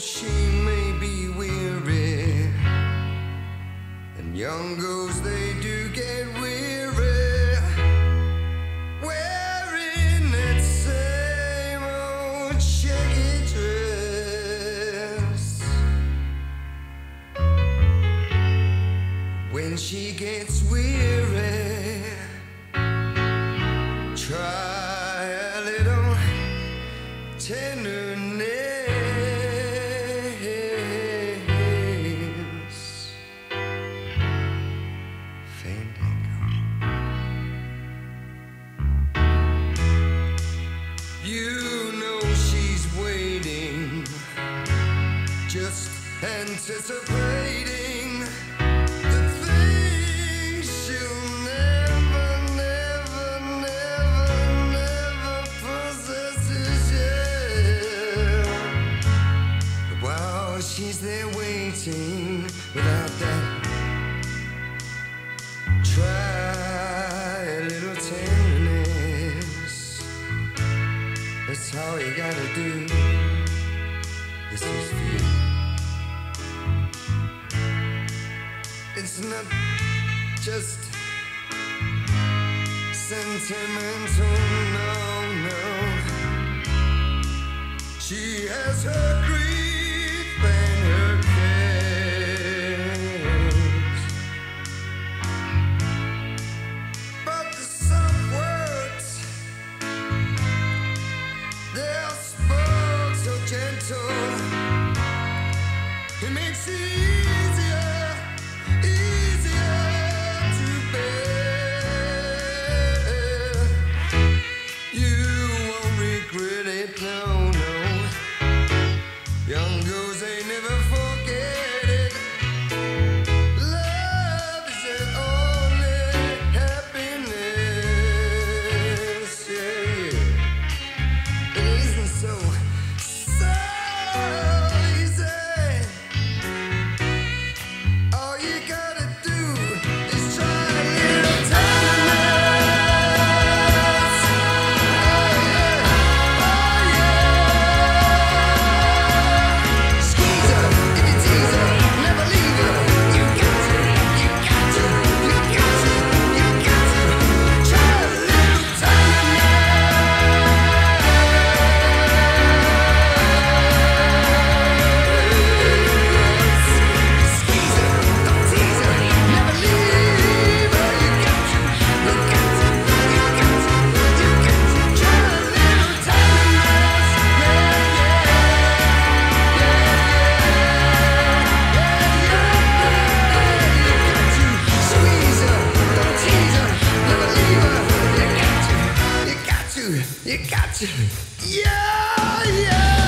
she may be weary, and young girls they do get weary, wearing that same old shaggy dress. When she gets weary, try a little tenderness. Anticipating the things she'll never, never, never, never possess yet. While she's there waiting without that, try little tenderness. That's all you gotta do. This is for you. It's not just sentimental, no, no. She has her grief and her cares. But the soft words, they're so gentle. It makes it you, you got you. Yeah, yeah.